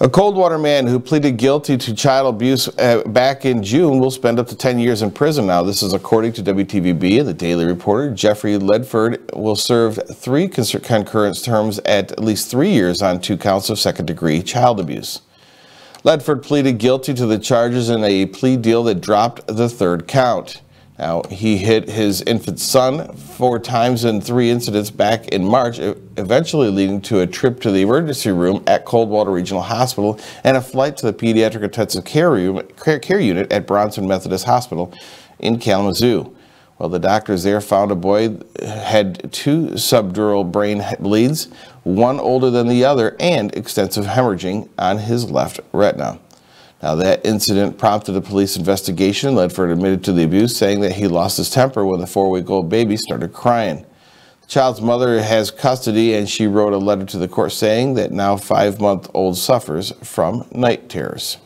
A Coldwater man who pleaded guilty to child abuse uh, back in June will spend up to 10 years in prison now. This is according to WTVB and the Daily Reporter. Jeffrey Ledford will serve three concurrent terms at least three years on two counts of second degree child abuse. Ledford pleaded guilty to the charges in a plea deal that dropped the third count. Now, he hit his infant son four times in three incidents back in March, eventually leading to a trip to the emergency room at Coldwater Regional Hospital and a flight to the pediatric intensive care, room, care unit at Bronson Methodist Hospital in Kalamazoo. Well, the doctors there found a boy had two subdural brain bleeds, one older than the other, and extensive hemorrhaging on his left retina. Now, that incident prompted a police investigation. Ledford admitted to the abuse, saying that he lost his temper when the four-week-old baby started crying. The child's mother has custody, and she wrote a letter to the court saying that now five-month-old suffers from night terrors.